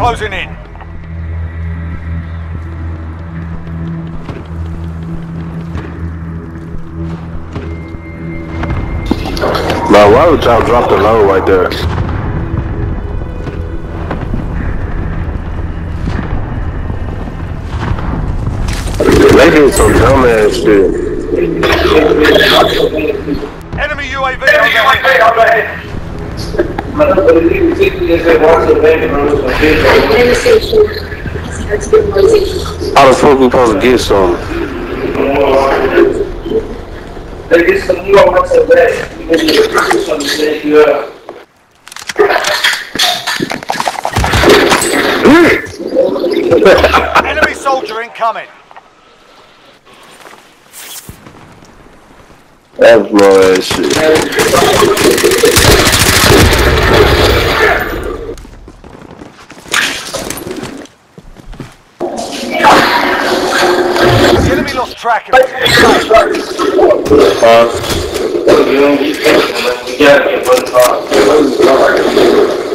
closing in. Man, why would y'all drop the low right there? They did some dumbass shit. Enemy UAV overhead. How the fuck we supposed to get some? Get some more once a day. You can do some shit, yeah. Enemy soldier incoming. That's low ass shit. The enemy lost track of it. Huh? You don't get that, man. You gotta get one car.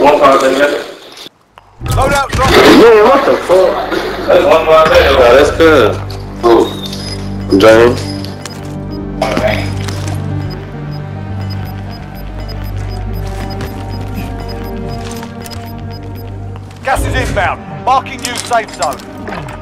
One car, then that's Loadout drop. Man, what the fuck? that's one car there. Nah, that's good. Oh, Who? James? Gas is inbound. Marking new safe zone.